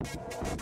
you